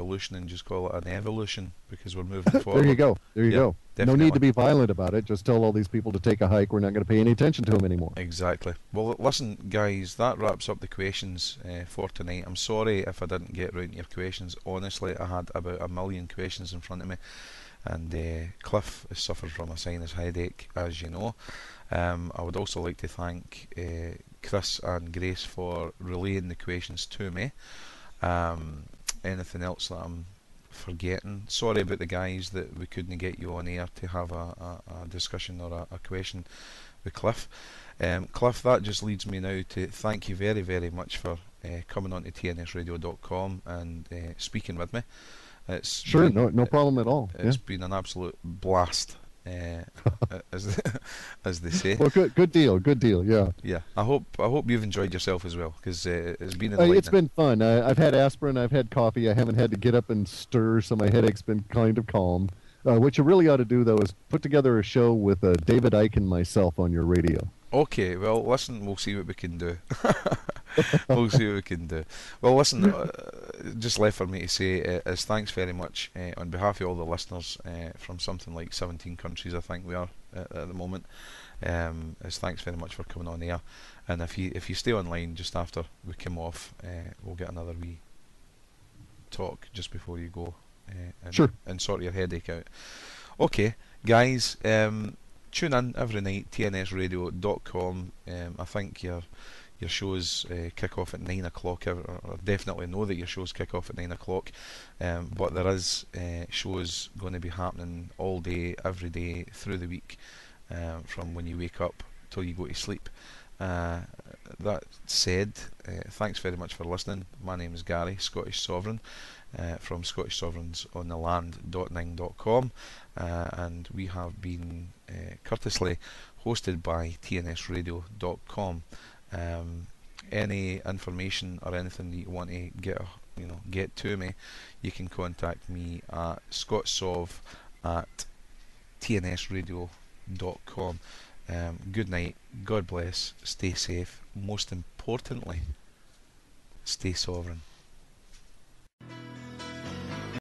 evolution and just call it an evolution because we're moving forward. there you go. There you Yeah, go. definitely. No need to be violent about it. Just tell all these people to take a hike. We're not going to pay any attention to them anymore. Exactly. Well, listen, guys, that wraps up the questions uh, for tonight. I'm sorry if I didn't get round to your questions. Honestly, I had about a million questions in front of me, and uh, Clif has suffered from a sinus headache, as you know. Um, I would also like to thank uh, Chris and Grace for relaying the questions to me. Um, anything else that I'm forgetting? Sorry about the guys that we couldn't get you on air to have a, a, a discussion or a, a question with Clif. Um, Clif, that just leads me now to thank you very, very much for uh, coming on to tnsradio.com and uh, speaking with me. It's Sure, been- no, no problem at all. It's Yeah. been an absolute blast, uh, as as they say. Well, good, good deal, good deal. Yeah, Yeah, I hope I hope you've enjoyed yourself as well because uh, it's been Uh, it's been fun. I, I've had aspirin, I've had coffee. I haven't had to get up and stir, so my headache's been kind of calm. Uh, what you really ought to do, though, is put together a show with uh, David Icke and myself on your radio. Okay, well, listen, we'll see what we can do. we'll see what we can do. Well, listen, uh, just left for me to say uh, is thanks very much uh, on behalf of all the listeners uh, from something like 17 countries, I think we are at, at the moment. Um, is thanks very much for coming on air. And if you if you stay online just after we come off, uh, we'll get another wee talk just before you go uh, and, Sure. and sort your headache out. Okay, guys, um, tune in every night, tnsradio.com. Um, I think your your shows uh, kick off at 9 o'clock. I, I definitely know that your shows kick off at 9 o'clock. Um, but there is uh, shows going to be happening all day, every day, through the week, um, from when you wake up till you go to sleep. Uh, that said, uh, thanks very much for listening. My name is Gary, Scottish Sovereign, uh, from Scottish Sovereigns on the land.ning.com, uh, and we have been uh, courteously hosted by tnsradio.com. Um, any information or anything that you want to get, you know, get to me, you can contact me at scottsov at tnsradio.com. Um, good night. God bless. Stay safe. Most importantly, stay sovereign.